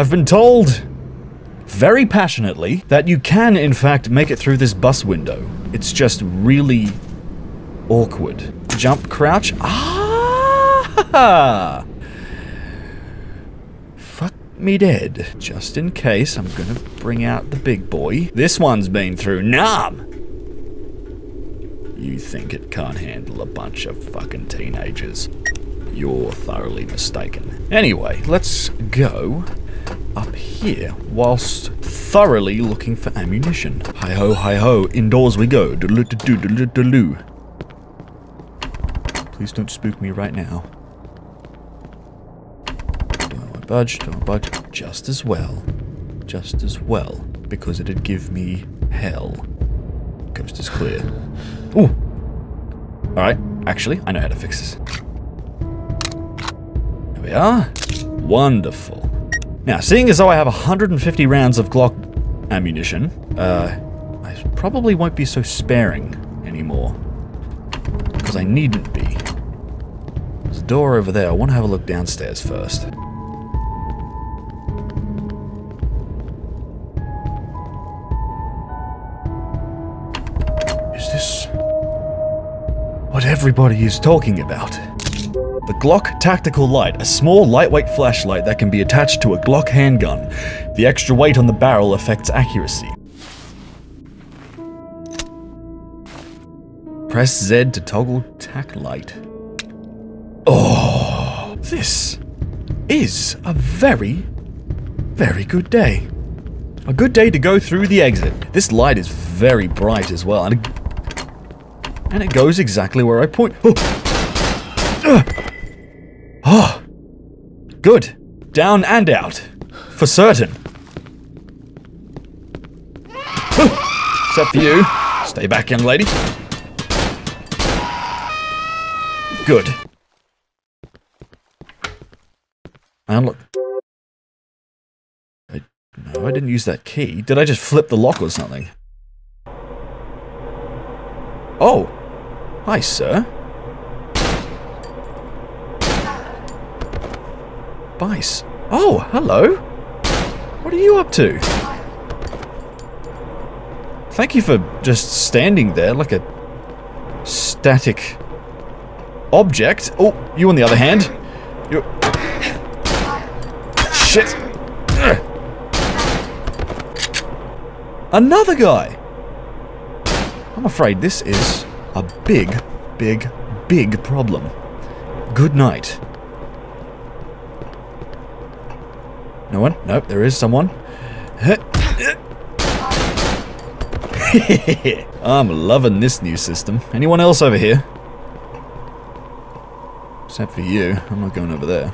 I've been told very passionately that you can, in fact, make it through this bus window. It's just really awkward. Jump, crouch. Ah! Fuck me dead. Just in case, I'm gonna bring out the big boy. This one's been through Nam! You think it can't handle a bunch of fucking teenagers. You're thoroughly mistaken. Anyway, let's go up here whilst thoroughly looking for ammunition. Hi ho, hi ho, indoors we go. Doodle doo doodle doodle Please don't spook me right now. Don't budge, don't budge. Just as well. Just as well. Because it'd give me hell. Coast is clear. Ooh! Alright, actually, I know how to fix this. There we are. Wonderful. Now, seeing as though I have 150 rounds of Glock ammunition, uh, I probably won't be so sparing anymore. Because I needn't be. There's a door over there. I want to have a look downstairs first. Is this what everybody is talking about? The Glock Tactical Light, a small lightweight flashlight that can be attached to a Glock handgun. The extra weight on the barrel affects accuracy. Press Z to toggle tac light. Oh, this is a very, very good day. A good day to go through the exit. This light is very bright as well, and it, and it goes exactly where I point. Oh. Ugh. Oh, good. Down and out. For certain. Except for you. Stay back, young lady. Good. And look. I, no, I didn't use that key. Did I just flip the lock or something? Oh. Hi, sir. Bice. Oh, hello. What are you up to? Thank you for just standing there like a static object. Oh, you on the other hand. You. Shit. Another guy. I'm afraid this is a big, big, big problem. Good night. No one? Nope, there is someone. I'm loving this new system. Anyone else over here? Except for you. I'm not going over there.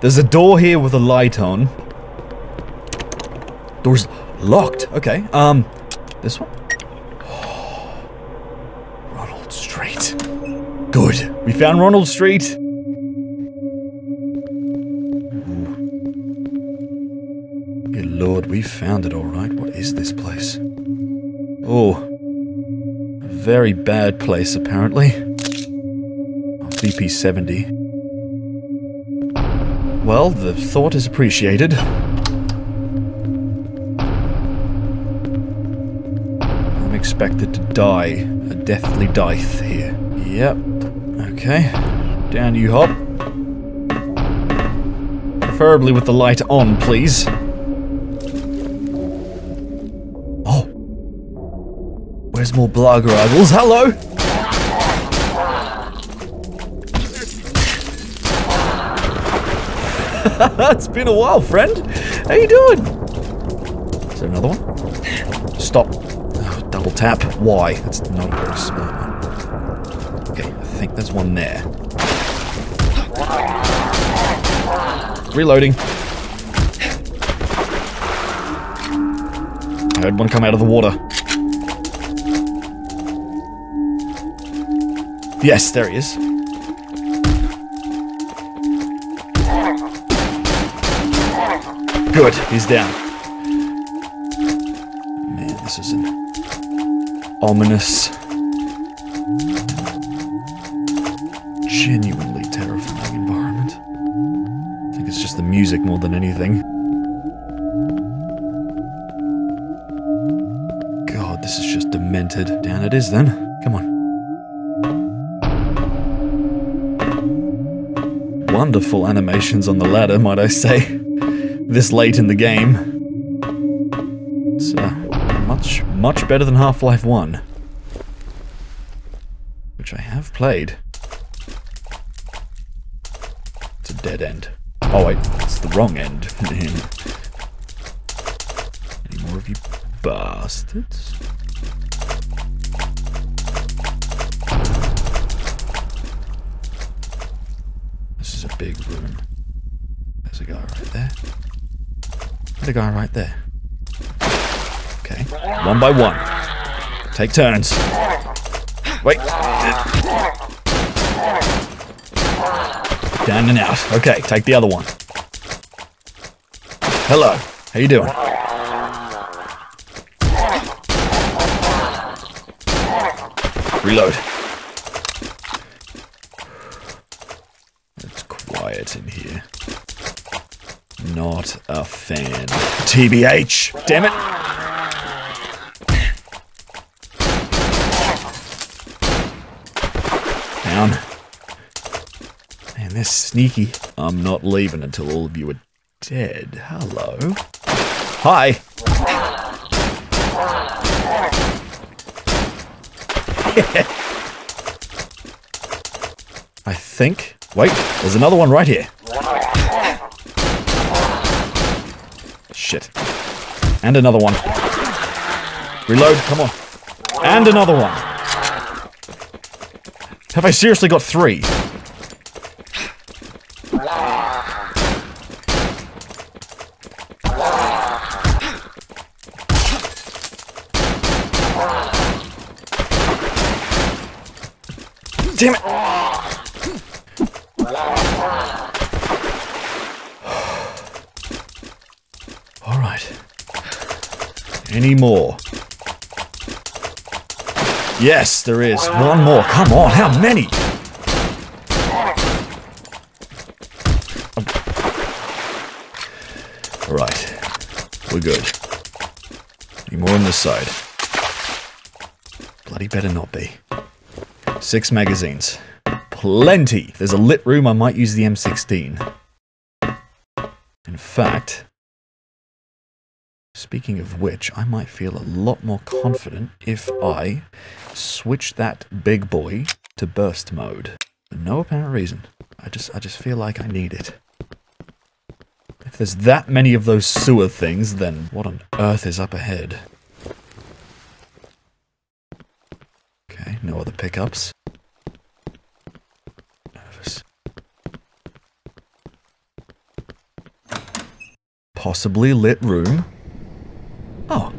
There's a door here with a light on. Door's locked. Okay. Um, this one? Ronald Street. Good. We found Ronald Street. We found it alright. What is this place? Oh. A very bad place, apparently. Oh, BP-70. Well, the thought is appreciated. I'm expected to die a deathly death here. Yep. Okay. Down you hop. Preferably with the light on, please. Where's more blogger rivals? Hello! it's been a while, friend. How you doing? Is there another one? Stop. Oh, double tap. Why? That's not a very smart one. Okay, I think there's one there. Reloading. I heard one come out of the water. Yes, there he is. Good, he's down. Man, this is an ominous, genuinely terrifying environment. I think it's just the music more than anything. God, this is just demented. Down it is then. Come on. Wonderful animations on the ladder, might I say. This late in the game. It's uh, much, much better than Half-Life 1. Which I have played. It's a dead end. Oh wait, it's the wrong end. Any more of you bastards? A guy right there. Okay, one by one. Take turns. Wait. Down and out. Okay, take the other one. Hello. How you doing? Reload. It's quiet in here. Not a fan. TBH! Damn it! Down. Man, they're sneaky. I'm not leaving until all of you are dead. Hello. Hi. I think. Wait, there's another one right here. Shit. And another one. Reload, come on. And another one. Have I seriously got three? Damn it! All right. Any more? Yes, there is. One more. Come on, how many? All right. We're good. Any more on this side? Bloody better not be. Six magazines. Plenty! There's a lit room, I might use the M16. In fact, speaking of which, I might feel a lot more confident if I switch that big boy to burst mode. For no apparent reason. I just I just feel like I need it. If there's that many of those sewer things, then what on earth is up ahead? Okay, no other pickups. Nervous. Possibly lit room. Oh.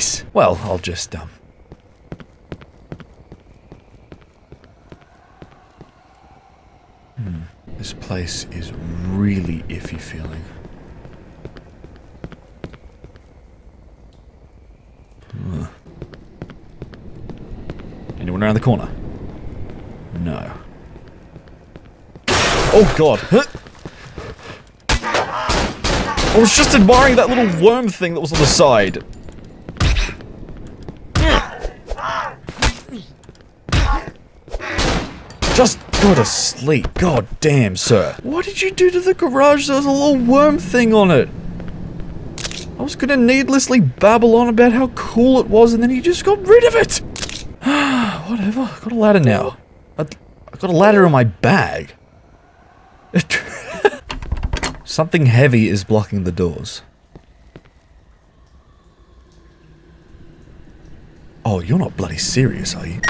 Nice. Well, I'll just, um... Hmm. This place is really iffy feeling. Anyone around the corner? No. Oh god! Huh. I was just admiring that little worm thing that was on the side. Just go to sleep. God damn, sir. What did you do to the garage? There was a little worm thing on it. I was gonna needlessly babble on about how cool it was and then you just got rid of it. Whatever. I've got a ladder now. I, I got a ladder in my bag. Something heavy is blocking the doors. Oh, you're not bloody serious, are you?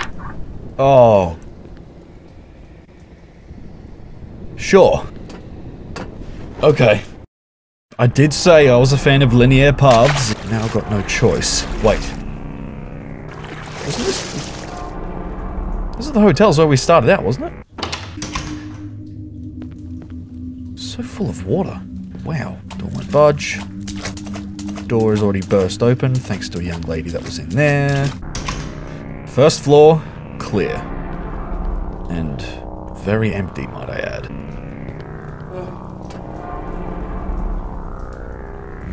Oh. Sure. Okay. I did say I was a fan of linear paths. Now I've got no choice. Wait. Wasn't this... This is the hotel's where we started out, wasn't it? So full of water. Wow. Door won't budge. Door is already burst open thanks to a young lady that was in there. First floor, clear. And very empty, might I add.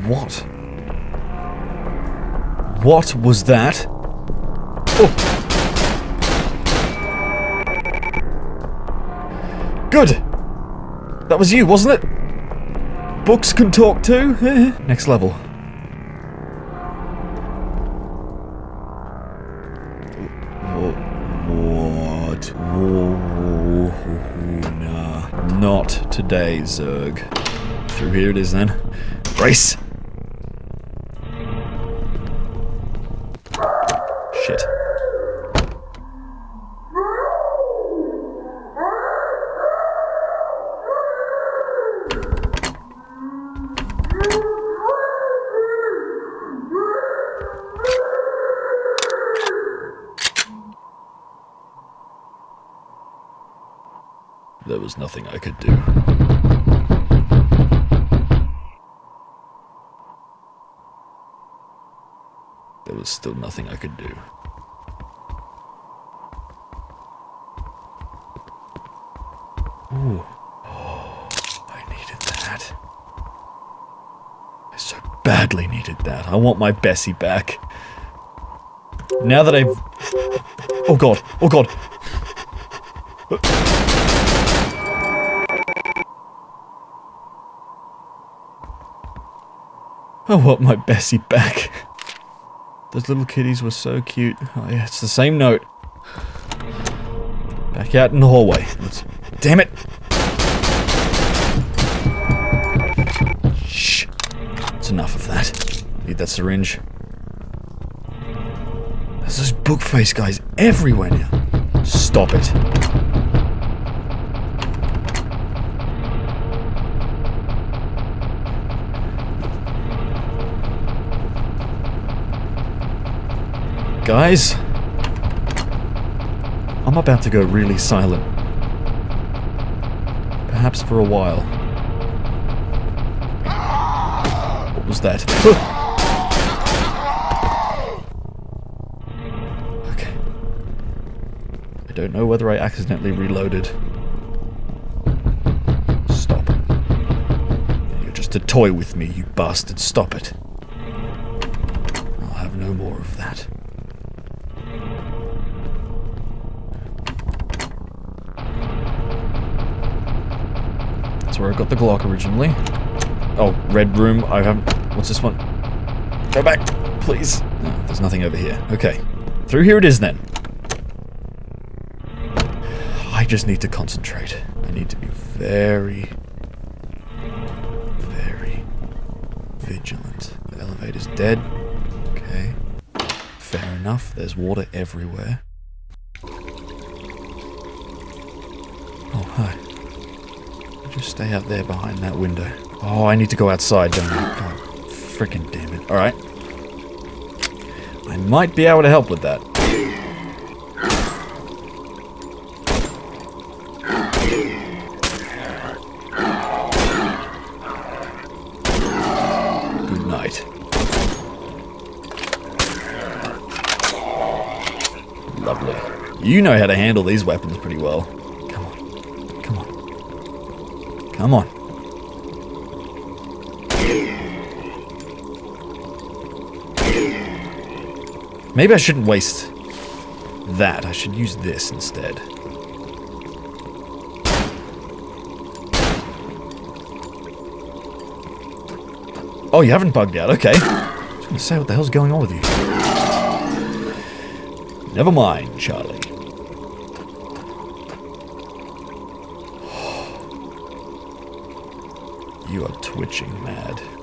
What? What was that? Oh. Good! That was you, wasn't it? Books can talk too? Eh? Next level. What? Nah. Not today, Zerg. Through here it is then. Brace! Nothing I could do. There was still nothing I could do. Ooh. Oh, I needed that. I so badly needed that. I want my Bessie back. Now that I've... Oh god, oh god. I want my Bessie back. Those little kitties were so cute. Oh yeah, it's the same note. Back out in the hallway. Let's, damn it! Shh. That's enough of that. Need that syringe. There's those book face guys everywhere now. Stop it. Guys, I'm about to go really silent. Perhaps for a while. What was that? okay. I don't know whether I accidentally reloaded. Stop. You're just a toy with me, you bastard. Stop it. I'll have no more of that. That's where I got the Glock originally. Oh, red room. I haven't... What's this one? Go back, please. No, there's nothing over here. Okay. Through here it is then. I just need to concentrate. I need to be very, very vigilant. The elevator's dead. Okay. Fair enough. There's water everywhere. Stay out there behind that window. Oh, I need to go outside, don't I? God, freaking damn it. Alright. I might be able to help with that. Good night. Lovely. You know how to handle these weapons pretty well. Maybe I shouldn't waste that. I should use this instead. Oh, you haven't bugged out. Okay. I was gonna say, what the hell's going on with you? Never mind, Charlie. You are twitching mad.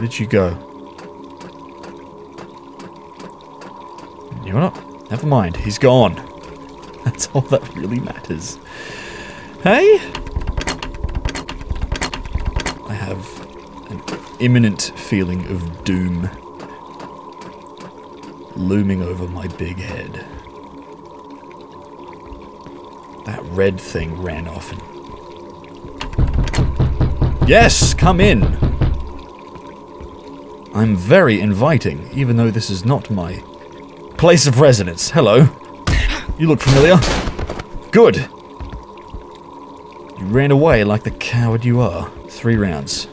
Where did you go? You're not. Never mind. He's gone. That's all that really matters. Hey? I have an imminent feeling of doom looming over my big head. That red thing ran off and... Yes! Come in! I'm very inviting, even though this is not my place of residence. Hello. You look familiar. Good. You ran away like the coward you are. Three rounds.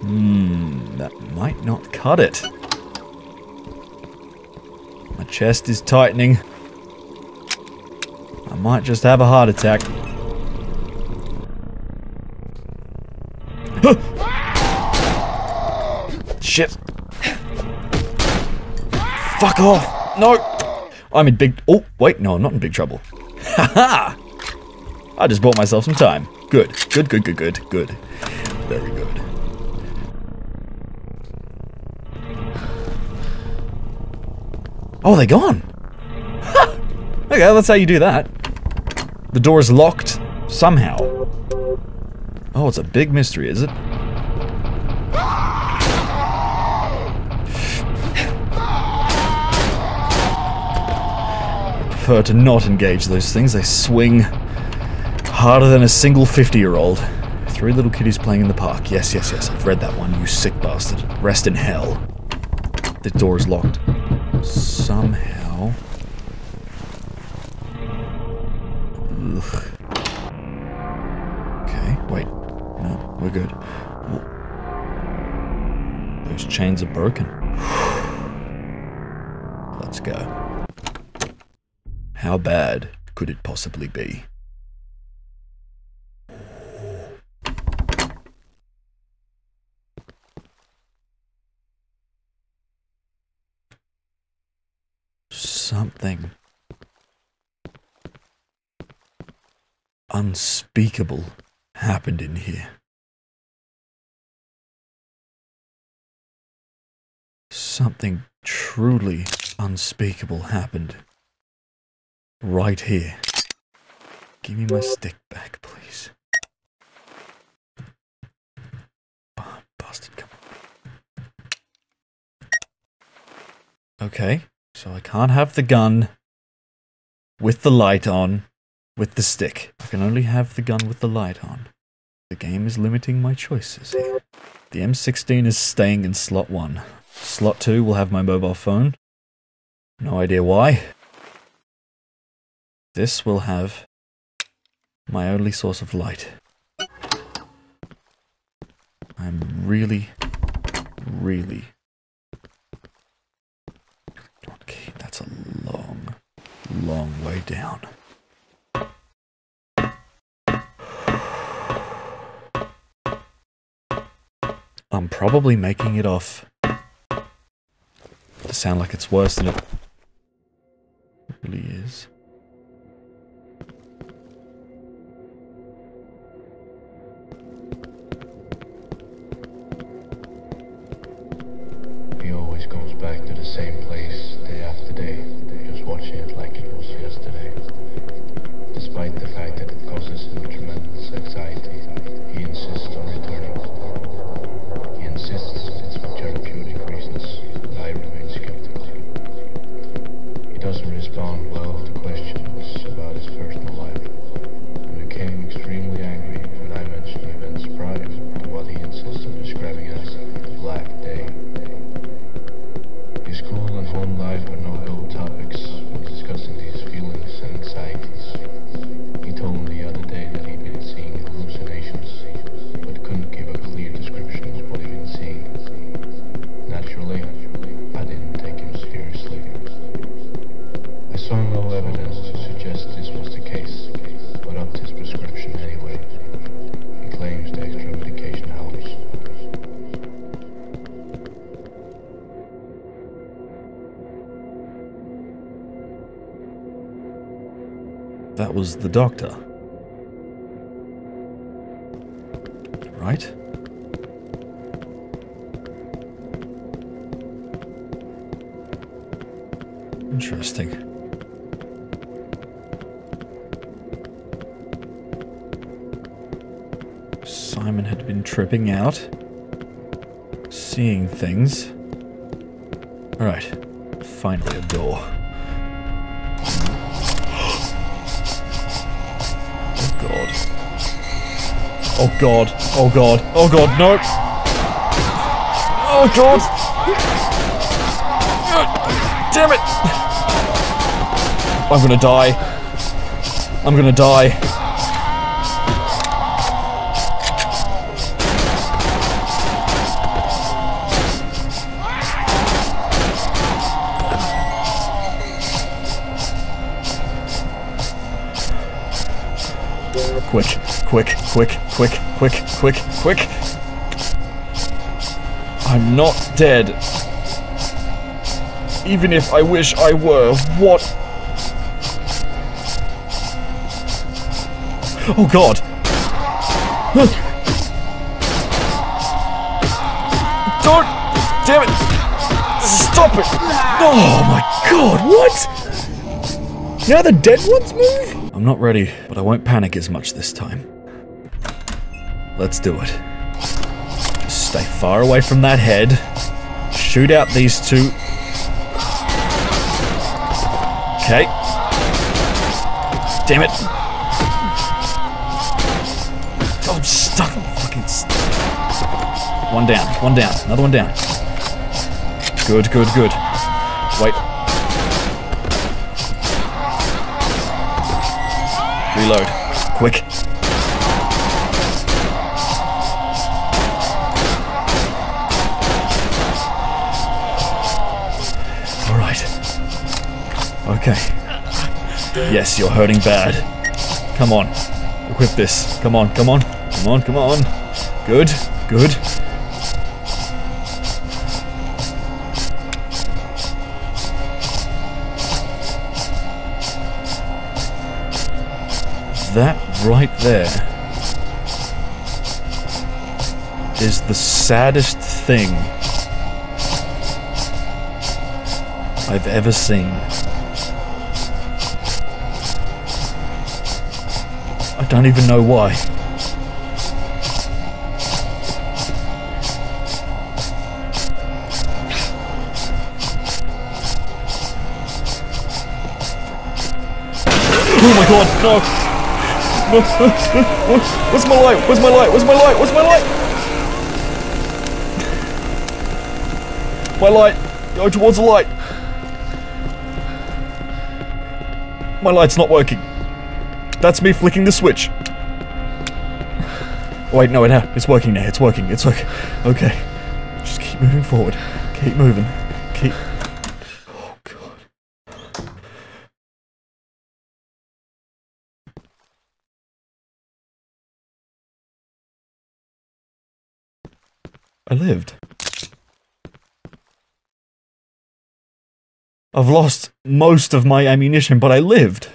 Hmm, that might not cut it. My chest is tightening. I might just have a heart attack. Fuck off. No. I'm in big... Oh, wait. No, I'm not in big trouble. Haha. I just bought myself some time. Good. Good, good, good, good, good. Very good. Oh, they're gone. okay, that's how you do that. The door is locked. Somehow. Oh, it's a big mystery, is it? Prefer to not engage those things. They swing harder than a single 50-year-old. Three little kitties playing in the park. Yes, yes, yes. I've read that one, you sick bastard. Rest in hell. The door is locked. Somehow... Ugh. Okay, wait. No, we're good. Those chains are broken. Let's go. How bad could it possibly be? Something unspeakable happened in here. Something truly unspeakable happened right here. Give me my stick back, please. Oh, bastard, come on. Okay, so I can't have the gun with the light on with the stick. I can only have the gun with the light on. The game is limiting my choices here. The M16 is staying in slot 1. Slot 2 will have my mobile phone. No idea why. This will have my only source of light. I'm really, really... Okay, that's a long, long way down. I'm probably making it off to sound like it's worse than it really is. Same place day after day, just watching it like it was yesterday. Despite the fact that was the doctor. Right? Interesting. Simon had been tripping out, seeing things. Alright, finally a door. Oh god. Oh god. Oh god. No. Oh god! Damn it! I'm gonna die. I'm gonna die. Quick, quick, quick, quick, quick, quick. I'm not dead. Even if I wish I were. What? Oh god. Don't! Damn it! Stop it! Oh my god, what? Now the dead ones move? I'm not ready, but I won't panic as much this time. Let's do it. Stay far away from that head. Shoot out these two. Okay. Damn it. Oh, I'm stuck. I'm fucking stuck. One down, one down, another one down. Good, good, good. Wait. Reload. Quick. Okay. Yes, you're hurting bad. Come on. Equip this. Come on, come on. Come on, come on. Good, good. That right there is the saddest thing I've ever seen. Don't even know why. Oh my god, no! Where's my light? Where's my light? Where's my light? Where's my light? My light! Go towards the light! My light's not working. That's me flicking the switch. Wait, no, it, it's working now. It's working. It's okay. Okay. Just keep moving forward. Keep moving. Keep. Oh, God. I lived. I've lost most of my ammunition, but I lived.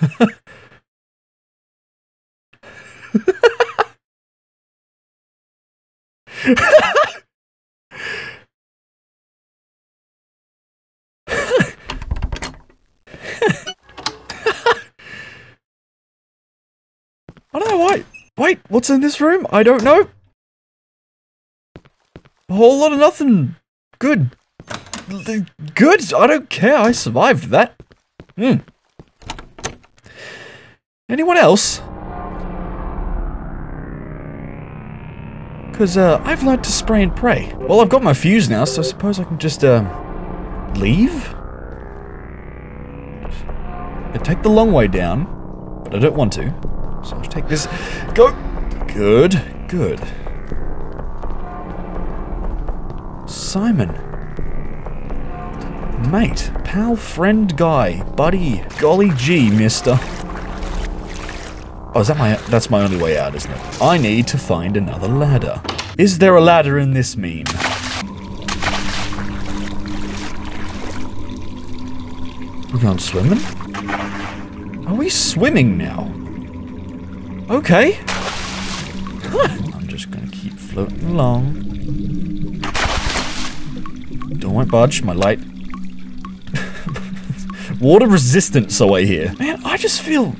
I don't know why. Wait, what's in this room? I don't know. A whole lot of nothing. Good. Good. I don't care. I survived that. Hmm. Anyone else? Because, uh, I've learned to spray and pray. Well, I've got my fuse now, so I suppose I can just, uh, leave? I take the long way down, but I don't want to. So I'll take this. Go! Good, good. Simon. Mate, pal, friend, guy, buddy, golly gee, mister. Oh, is that my... That's my only way out, isn't it? I need to find another ladder. Is there a ladder in this meme? We're going swimming? Are we swimming now? Okay. I'm just gonna keep floating along. Don't want budge, my light. Water resistance away here. Man, I just feel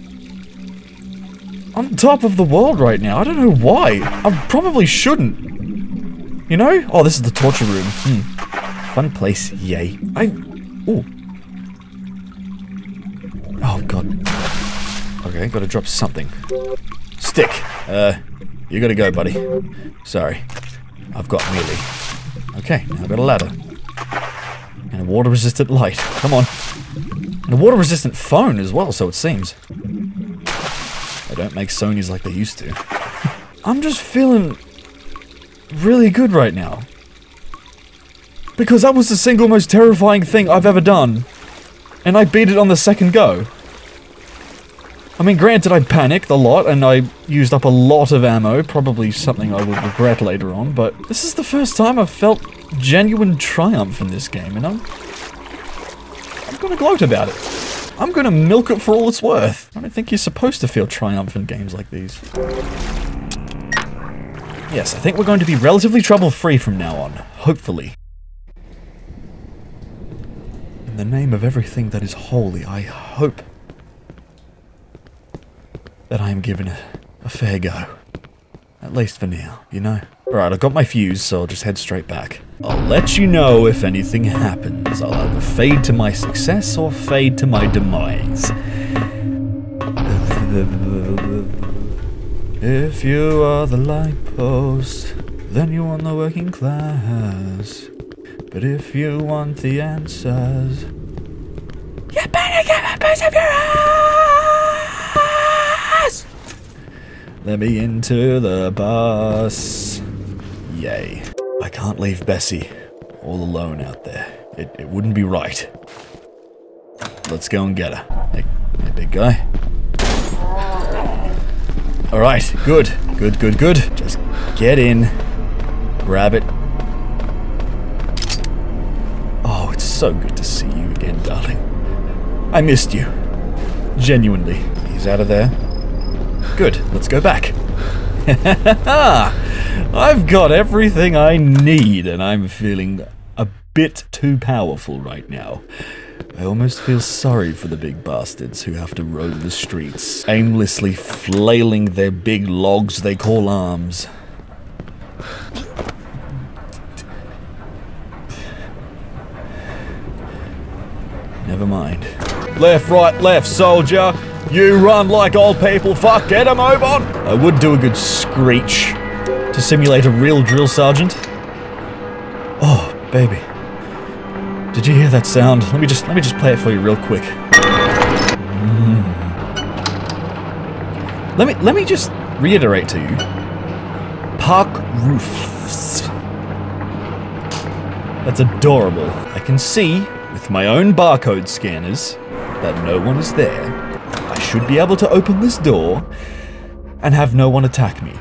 on top of the world right now. I don't know why. I probably shouldn't. You know? Oh, this is the torture room. Hmm. Fun place. Yay. I... Ooh. Oh, God. Okay, gotta drop something. Stick. Uh, You gotta go, buddy. Sorry. I've got melee. Okay, now I've got a ladder. And a water-resistant light. Come on. And a water-resistant phone as well, so it seems. Don't make Sony's like they used to. I'm just feeling really good right now. Because that was the single most terrifying thing I've ever done. And I beat it on the second go. I mean, granted, I panicked a lot and I used up a lot of ammo, probably something I will regret later on, but this is the first time I've felt genuine triumph in this game, and I'm. I'm gonna gloat about it. I'm gonna milk it for all it's worth. I don't think you're supposed to feel triumphant in games like these. Yes, I think we're going to be relatively trouble-free from now on. Hopefully. In the name of everything that is holy, I hope that I am given a, a fair go. At least for now, you know? Alright, I've got my fuse, so I'll just head straight back. I'll let you know if anything happens. I'll either fade to my success or fade to my demise. If you are the light post, then you want the working class. But if you want the answers, you better get a piece of your ass! Let me into the bus. Yay. I can't leave Bessie all alone out there. It, it wouldn't be right. Let's go and get her. Hey, hey big guy. Alright, good. Good, good, good. Just get in. Grab it. Oh, it's so good to see you again, darling. I missed you. Genuinely. He's out of there. Good, let's go back. I've got everything I need, and I'm feeling a bit too powerful right now. I almost feel sorry for the big bastards who have to roam the streets, aimlessly flailing their big logs they call arms. Never mind. Left, right, left, soldier. You run like old people. Fuck, get a move on. I would do a good screech to simulate a real drill sergeant. Oh, baby. Did you hear that sound? Let me just let me just play it for you real quick. Mm. Let me let me just reiterate to you. Park roofs. That's adorable. I can see with my own barcode scanners that no one is there. I should be able to open this door and have no one attack me.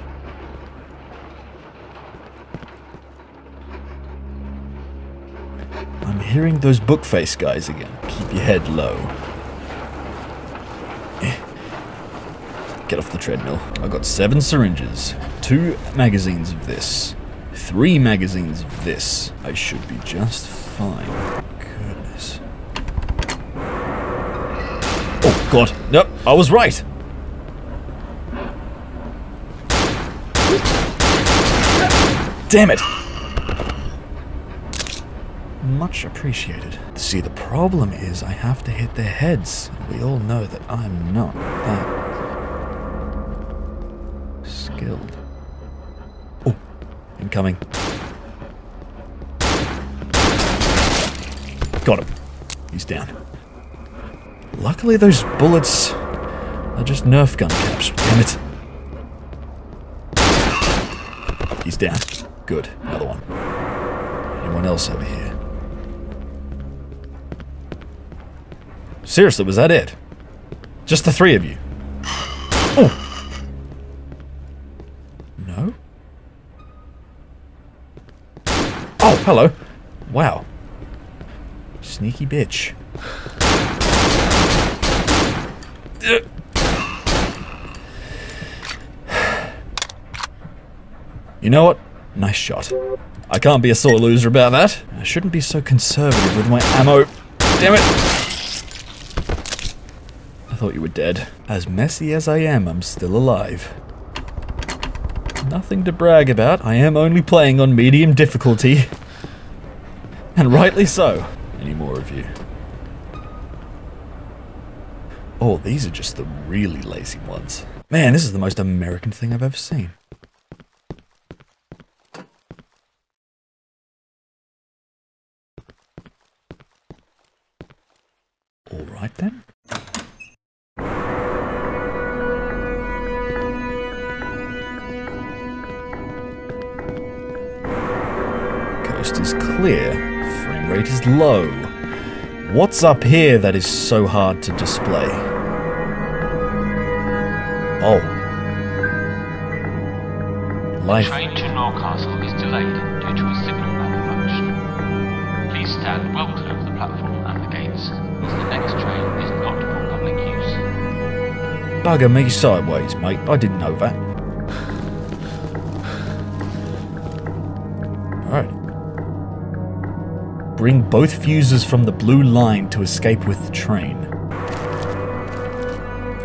I'm hearing those bookface guys again. Keep your head low. Get off the treadmill. I've got seven syringes, two magazines of this, three magazines of this. I should be just fine. Goodness. Oh, God. Nope, I was right. Damn it. Much appreciated. See, the problem is I have to hit their heads. We all know that I'm not that skilled. Oh, incoming. Got him. He's down. Luckily, those bullets are just Nerf gun caps. Damn it. He's down. Good. Another one. Anyone else over here? Seriously, was that it? Just the three of you? Oh! No? Oh, hello. Wow. Sneaky bitch. You know what? Nice shot. I can't be a sore loser about that. I shouldn't be so conservative with my ammo. Damn it! I thought you were dead. As messy as I am, I'm still alive. Nothing to brag about. I am only playing on medium difficulty. And rightly so. Any more of you? Oh, these are just the really lazy ones. Man, this is the most American thing I've ever seen. Low. What's up here that is so hard to display? Oh. Life. Train to Norcastle is delayed due to a signal malfunction. Please stand well clear of the platform and the gates, as the next train is not for public use. Bugger me sideways, mate. I didn't know that. Bring both fuses from the blue line to escape with the train.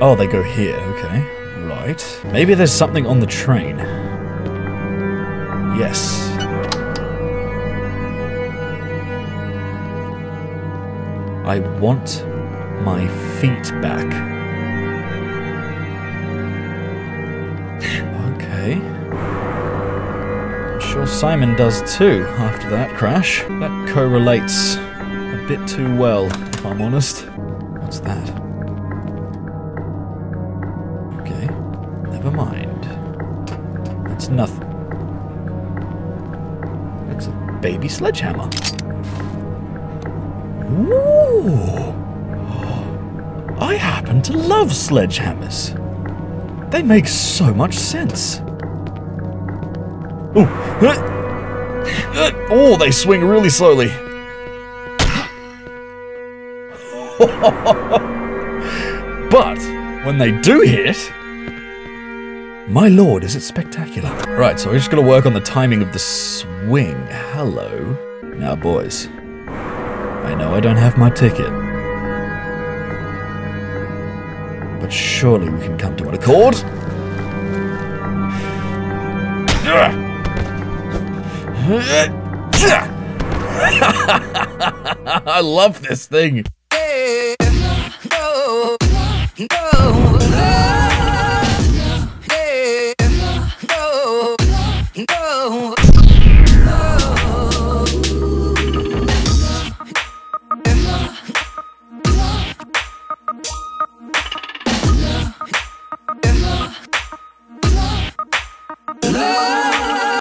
Oh, they go here. Okay. Right. Maybe there's something on the train. Yes. I want my feet back. Sure Simon does too after that crash. That correlates a bit too well, if I'm honest. What's that? Okay. Never mind. That's nothing. It's a baby sledgehammer. Ooh! I happen to love sledgehammers. They make so much sense. Oh, they swing really slowly. but when they do hit, my lord, is it spectacular. Right, so we're just gonna work on the timing of the swing. Hello. Now, boys, I know I don't have my ticket. But surely we can come to an accord. I love this thing.